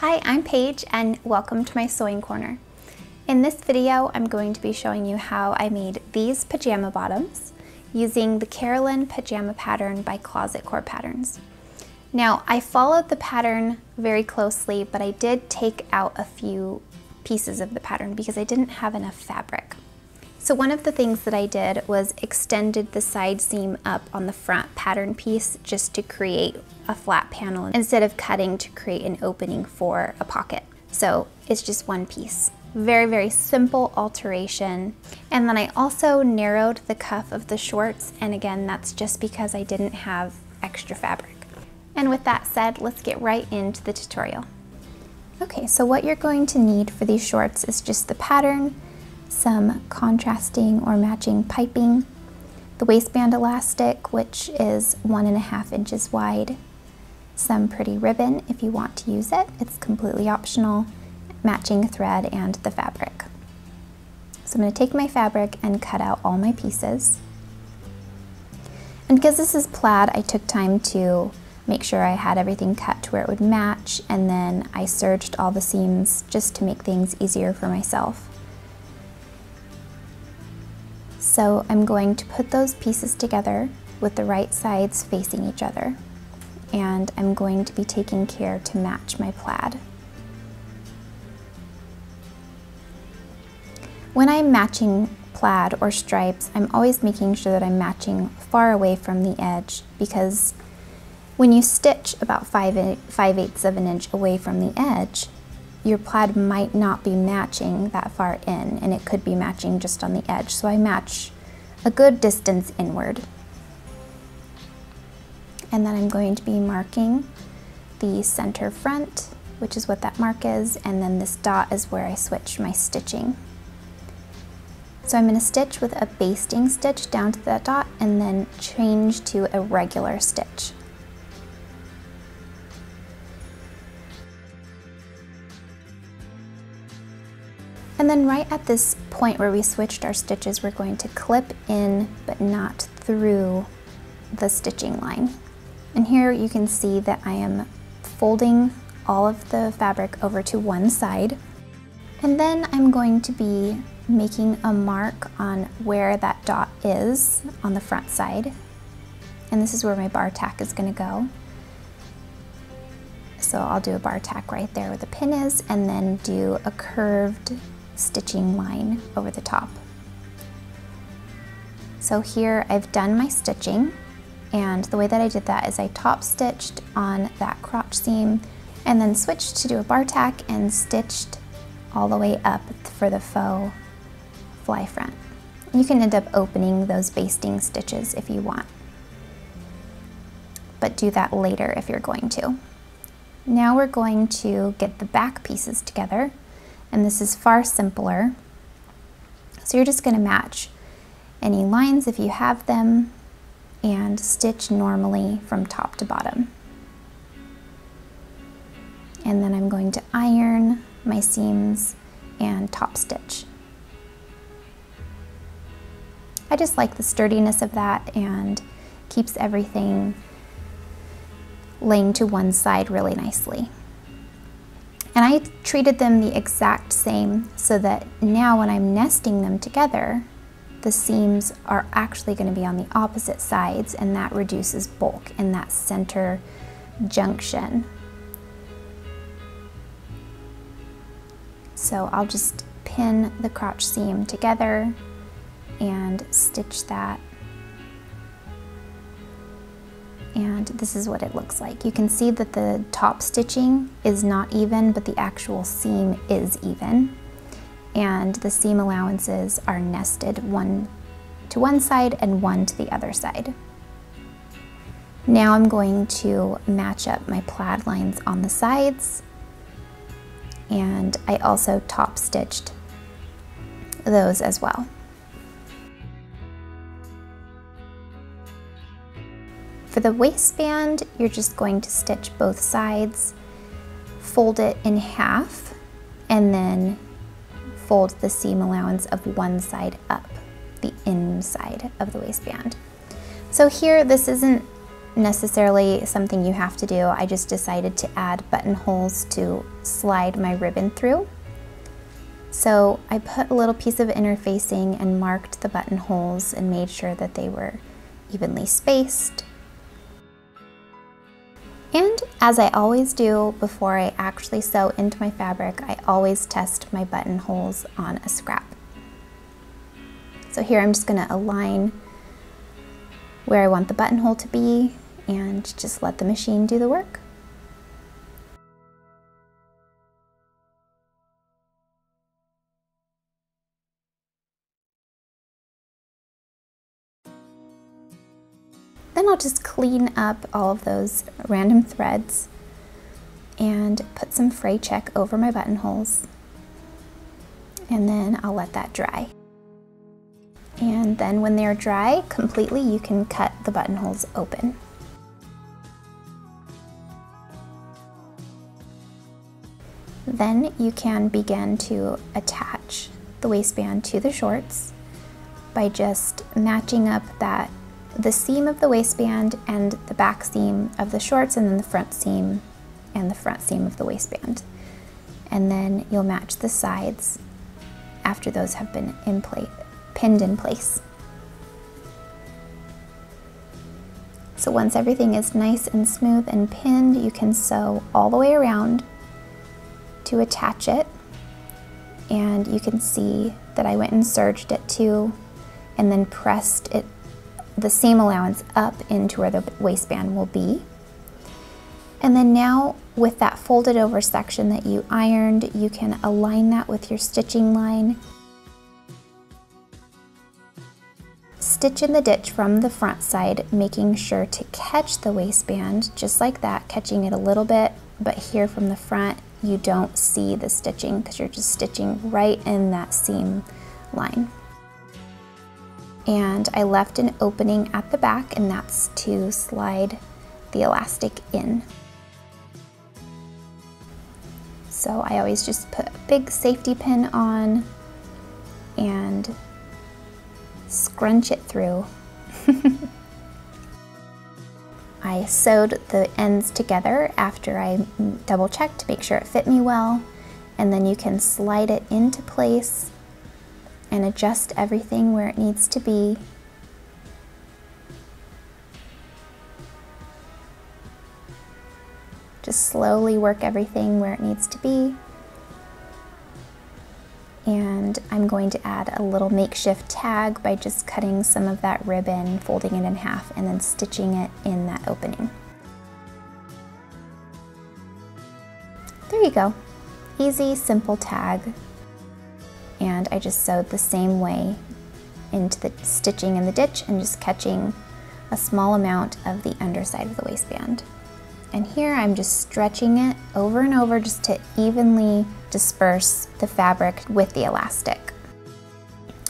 Hi, I'm Paige and welcome to my sewing corner. In this video, I'm going to be showing you how I made these pajama bottoms using the Carolyn pajama pattern by Closet Core Patterns. Now, I followed the pattern very closely, but I did take out a few pieces of the pattern because I didn't have enough fabric. So one of the things that I did was extended the side seam up on the front pattern piece just to create a flat panel instead of cutting to create an opening for a pocket. So it's just one piece. Very, very simple alteration. And then I also narrowed the cuff of the shorts. And again, that's just because I didn't have extra fabric. And with that said, let's get right into the tutorial. Okay, so what you're going to need for these shorts is just the pattern, some contrasting or matching piping, the waistband elastic, which is one and a half inches wide, some pretty ribbon if you want to use it. It's completely optional, matching thread and the fabric. So I'm going to take my fabric and cut out all my pieces. And because this is plaid, I took time to make sure I had everything cut to where it would match, and then I serged all the seams just to make things easier for myself. So I'm going to put those pieces together with the right sides facing each other. And I'm going to be taking care to match my plaid. When I'm matching plaid or stripes, I'm always making sure that I'm matching far away from the edge because when you stitch about 5, 5 eighths of an inch away from the edge, your plaid might not be matching that far in and it could be matching just on the edge. So I match a good distance inward. And then I'm going to be marking the center front, which is what that mark is, and then this dot is where I switch my stitching. So I'm going to stitch with a basting stitch down to that dot and then change to a regular stitch. And then right at this point where we switched our stitches, we're going to clip in, but not through the stitching line. And here you can see that I am folding all of the fabric over to one side. And then I'm going to be making a mark on where that dot is on the front side. And this is where my bar tack is gonna go. So I'll do a bar tack right there where the pin is and then do a curved stitching line over the top. So here I've done my stitching and the way that I did that is I top stitched on that crotch seam and then switched to do a bar tack and stitched all the way up for the faux fly front. You can end up opening those basting stitches if you want, but do that later if you're going to. Now we're going to get the back pieces together and this is far simpler. So you're just going to match any lines if you have them and stitch normally from top to bottom. And then I'm going to iron my seams and top stitch. I just like the sturdiness of that and keeps everything laying to one side really nicely. And I treated them the exact same so that now when I'm nesting them together, the seams are actually going to be on the opposite sides and that reduces bulk in that center junction. So I'll just pin the crotch seam together and stitch that and this is what it looks like. You can see that the top stitching is not even, but the actual seam is even. And the seam allowances are nested one to one side and one to the other side. Now I'm going to match up my plaid lines on the sides and I also top stitched those as well. For the waistband, you're just going to stitch both sides, fold it in half, and then fold the seam allowance of one side up, the inside of the waistband. So here, this isn't necessarily something you have to do. I just decided to add buttonholes to slide my ribbon through. So I put a little piece of interfacing and marked the buttonholes and made sure that they were evenly spaced. And as I always do before I actually sew into my fabric, I always test my buttonholes on a scrap. So here I'm just gonna align where I want the buttonhole to be and just let the machine do the work. Then I'll just clean up all of those random threads and put some fray check over my buttonholes. And then I'll let that dry. And then when they're dry completely, you can cut the buttonholes open. Then you can begin to attach the waistband to the shorts by just matching up that the seam of the waistband and the back seam of the shorts and then the front seam and the front seam of the waistband. And then you'll match the sides after those have been in place, pinned in place. So once everything is nice and smooth and pinned, you can sew all the way around to attach it. And you can see that I went and serged it too and then pressed it the seam allowance up into where the waistband will be. And then now with that folded over section that you ironed, you can align that with your stitching line. Stitch in the ditch from the front side, making sure to catch the waistband just like that, catching it a little bit, but here from the front, you don't see the stitching because you're just stitching right in that seam line and I left an opening at the back and that's to slide the elastic in. So I always just put a big safety pin on and scrunch it through. I sewed the ends together after I double checked to make sure it fit me well and then you can slide it into place and adjust everything where it needs to be. Just slowly work everything where it needs to be. And I'm going to add a little makeshift tag by just cutting some of that ribbon, folding it in half, and then stitching it in that opening. There you go. Easy, simple tag and I just sewed the same way into the stitching in the ditch and just catching a small amount of the underside of the waistband. And here I'm just stretching it over and over just to evenly disperse the fabric with the elastic.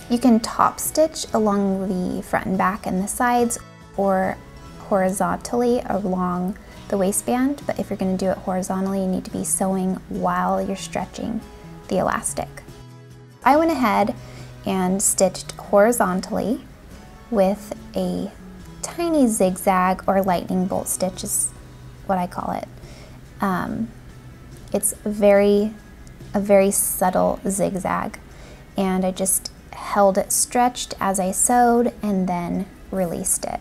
You can top stitch along the front and back and the sides or horizontally along the waistband, but if you're gonna do it horizontally, you need to be sewing while you're stretching the elastic. I went ahead and stitched horizontally with a tiny zigzag or lightning bolt stitch is what I call it. Um, it's very, a very subtle zigzag and I just held it stretched as I sewed and then released it.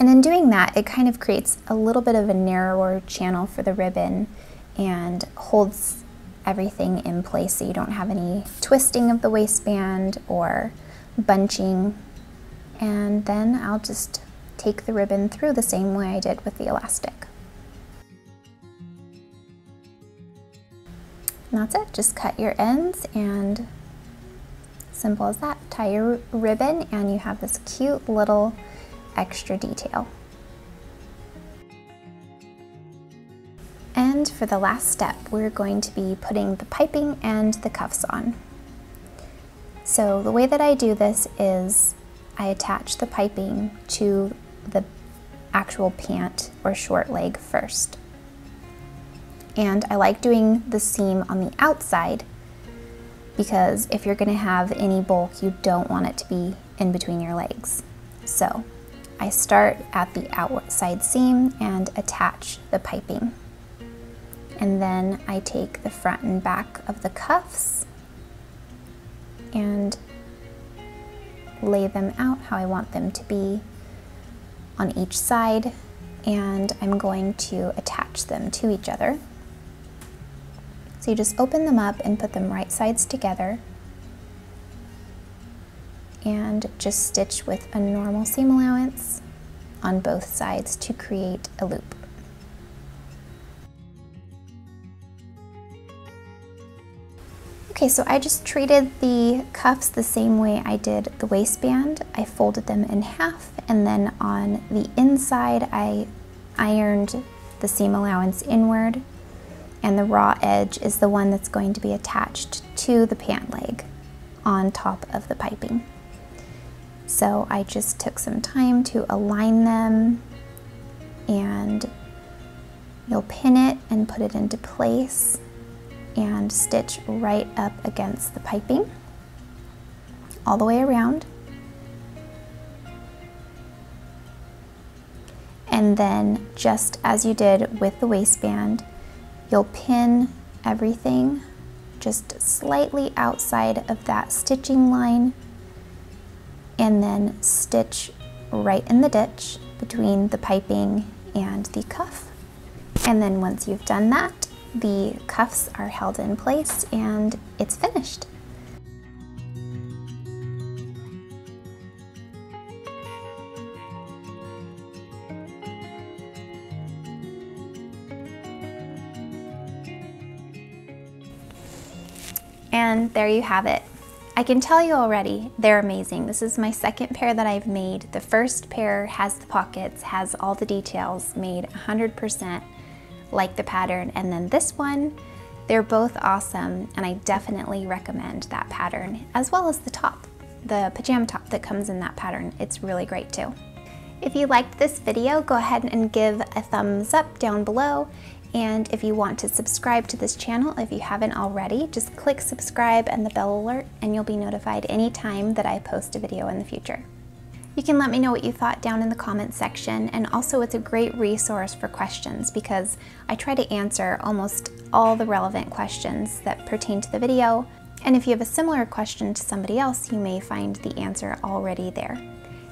And in doing that, it kind of creates a little bit of a narrower channel for the ribbon and holds everything in place so you don't have any twisting of the waistband or bunching. And then I'll just take the ribbon through the same way I did with the elastic. And that's it, just cut your ends and simple as that. Tie your ribbon and you have this cute little extra detail. For the last step, we're going to be putting the piping and the cuffs on. So the way that I do this is I attach the piping to the actual pant or short leg first. And I like doing the seam on the outside because if you're gonna have any bulk, you don't want it to be in between your legs. So I start at the outside seam and attach the piping. And then I take the front and back of the cuffs and lay them out how I want them to be on each side and I'm going to attach them to each other. So you just open them up and put them right sides together and just stitch with a normal seam allowance on both sides to create a loop. Okay, so I just treated the cuffs the same way I did the waistband. I folded them in half and then on the inside I ironed the seam allowance inward and the raw edge is the one that's going to be attached to the pant leg on top of the piping. So I just took some time to align them and you'll pin it and put it into place and stitch right up against the piping all the way around. And then just as you did with the waistband, you'll pin everything just slightly outside of that stitching line and then stitch right in the ditch between the piping and the cuff. And then once you've done that, the cuffs are held in place and it's finished. And there you have it. I can tell you already, they're amazing. This is my second pair that I've made. The first pair has the pockets, has all the details, made 100% like the pattern. And then this one, they're both awesome and I definitely recommend that pattern as well as the top, the pajama top that comes in that pattern. It's really great too. If you liked this video, go ahead and give a thumbs up down below and if you want to subscribe to this channel, if you haven't already, just click subscribe and the bell alert and you'll be notified anytime that I post a video in the future. You can let me know what you thought down in the comments section and also it's a great resource for questions because I try to answer almost all the relevant questions that pertain to the video and if you have a similar question to somebody else, you may find the answer already there.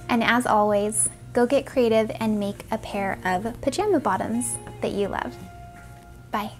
And as always, go get creative and make a pair of pajama bottoms that you love. Bye.